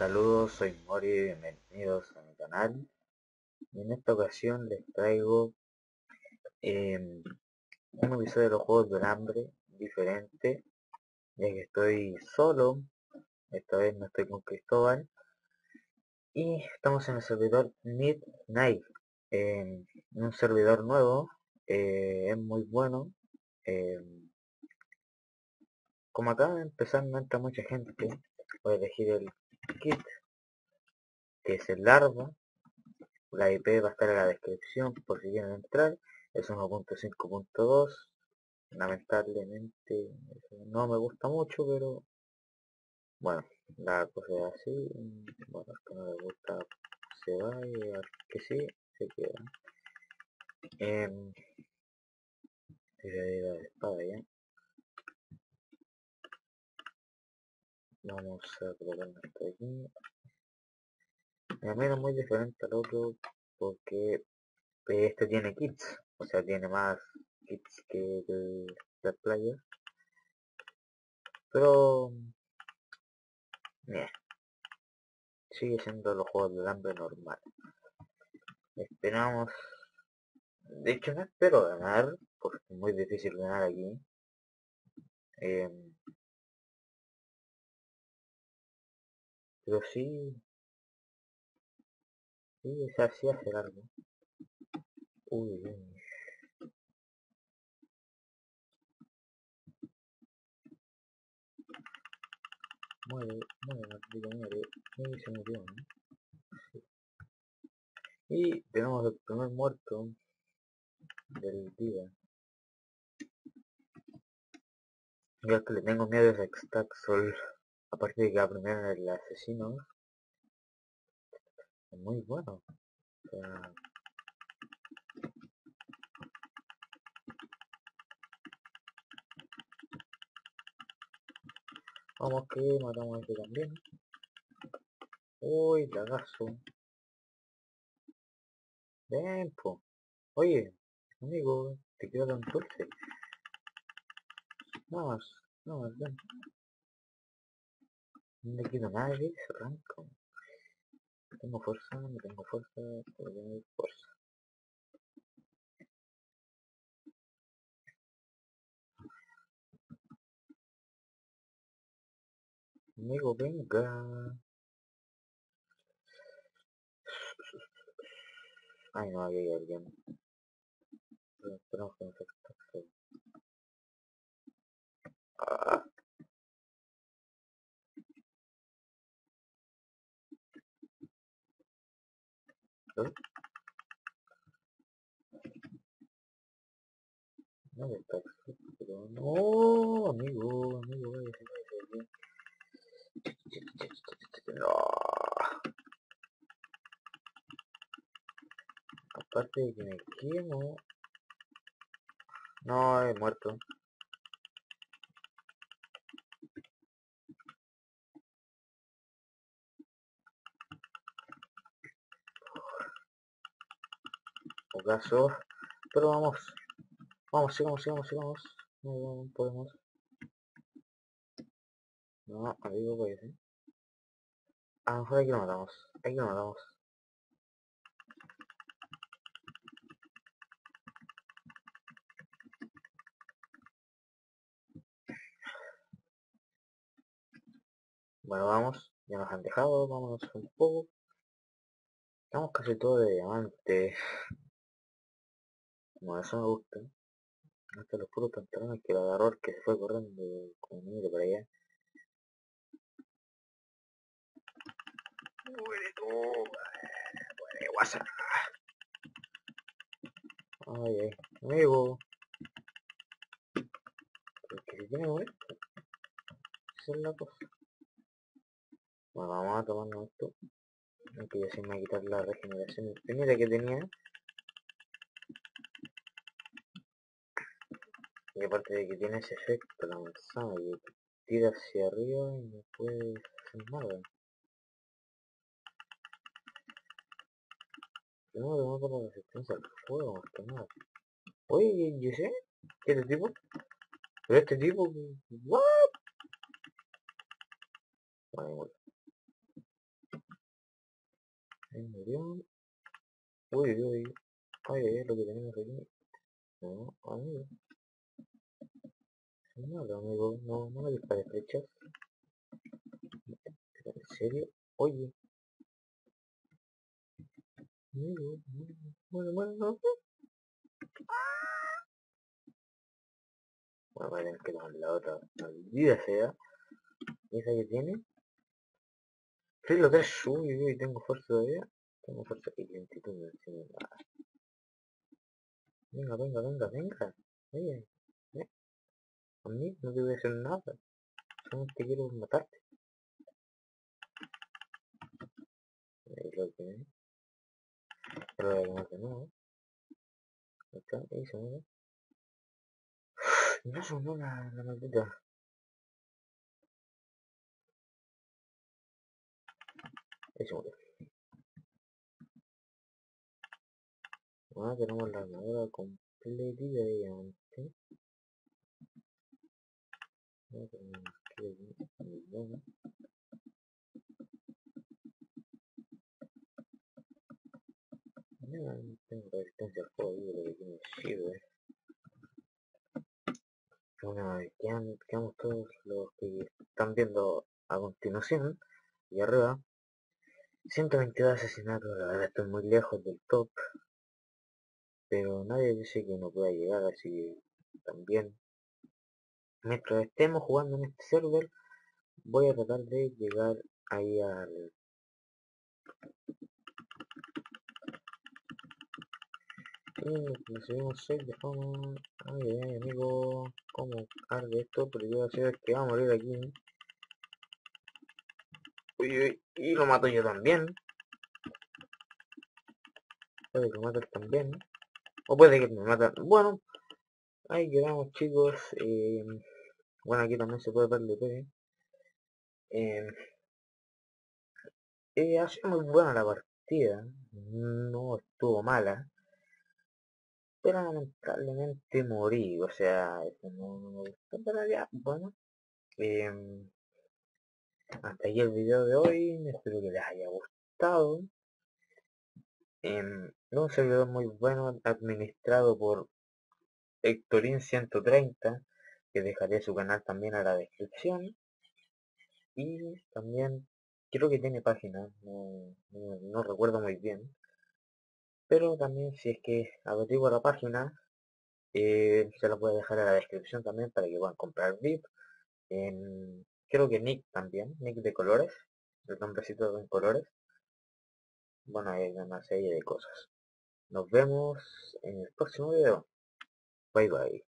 Saludos, soy Mori, bienvenidos a mi canal. Y en esta ocasión les traigo em, un episodio de los Juegos del Hambre diferente, ya que estoy solo, esta vez no estoy con Cristóbal, y estamos en el servidor Midnight, en un servidor nuevo, eh, es muy bueno. Em, como acaba de empezar no entra mucha gente, voy a elegir el kit que es el larva la IP va a estar en la descripción por si quieren entrar es 1.5.2 lamentablemente no me gusta mucho pero bueno la cosa es así bueno es que no gusta se va y al que sí se queda eh, la espada ya vamos a colocarlo esto aquí es muy diferente al otro porque este tiene kits o sea tiene más kits que el, la playa pero sigue siendo los juegos de hambre normal. Esperamos de hecho no espero ganar porque es muy difícil ganar aquí. Eh, Pero sí... Sí, o sea, sí hacer algo. Uy, uy. Muere, muere, maldito, muere. Y se murió, ¿no? Sí. Y tenemos el primer muerto del día. Yo que le tengo miedo a Stack Sol aparte de que aprender el asesino es muy bueno vamos que matamos a este también. Uy lagazo ven po. Oye amigo te quiero tan dulce nada más nada más ven no le quito nada de eso, arranco. Tengo fuerza, no tengo fuerza, tengo fuerza. Amigo, venga. Ay, no, había alguien. Esperamos que no se Ah. No me está pero no, amigo, amigo, no. Aparte de que me quemo. No, he muerto. Caso pero vamos vamos sigamos sigamos sigamos. No, podemos. No amigo pues ¿eh? a lo mejor aquí lo matamos aquí lo matamos. Bueno vamos ya nos han dejado vámonos un poco. Estamos casi todo de diamante eso me gusta. Hasta los puros pantalones que lo agarró que se fue corriendo como niño para allá. Muere tú, muere WhatsApp. Ay, ay, amigo. Porque si tiene muerto. Esa es la cosa. Bueno, vamos a tomarnos esto. Aunque ya se me va a quitar la regeneración infinita que tenía. Y aparte de que tiene ese efecto la manzana que tira hacia arriba y no puede hacer nada. No, no por la resistencia al fuego más que nada. Oye, ¿y ese? ¿Qué este tipo? Pero este tipo... ¿What? Vale, bueno. avión. Uy, uy, ay, ay, lo que tenemos aquí. No, amigo. No, amigo, no, no me dispares flechas. ¿En serio? Oye. Bueno, bueno, no. Bueno, tener que tomar la otra. Maldita sea. ¿Esa que tiene? Filo 3, uy, uy, tengo fuerza todavía. Tengo fuerza y lentitud. Venga, venga, venga, venga. Oye. A mí no te voy a hacer nada. Solamente quiero matarte. Ahí lo tiene. Pero lo a de nuevo. Acá, ahí se mueve. No sonó la, la maldita. Ahí se mueve. Ah, tenemos la armadura completa de diamante. Tengo resistencia al lo que me sirve. Bueno, quedan, quedamos todos los que están viendo a continuación y arriba. 122 asesinatos, la verdad estoy muy lejos del top pero nadie dice que no pueda llegar, así que también mientras estemos jugando en este server voy a tratar de llegar ahí al y le subimos 6 de fama ay ay amigo cómo arde esto pero yo hacer que va a morir aquí. Uy, uy, y lo mato yo también. Puede que lo mato también. O puede que me matan. Bueno, ahí quedamos chicos. Eh, bueno, aquí también se puede ver de eh, eh, ha sido muy buena la partida. No estuvo mala. Pero lamentablemente morí. O sea, eso no, me gustó. Pero ya, bueno. Eh, hasta aquí el video de hoy. Espero que les haya gustado. Eh, un servidor muy bueno administrado por Hectorin 130 que dejaré su canal también a la descripción. Y también creo que tiene página no, recuerdo muy bien. Pero también si es que averiguo la página eh, se la voy a dejar a la descripción también para que puedan comprar VIP en, creo que Nick también Nick de colores el nombrecito en colores. Bueno hay una serie de cosas. Nos vemos en el próximo video. Bye bye.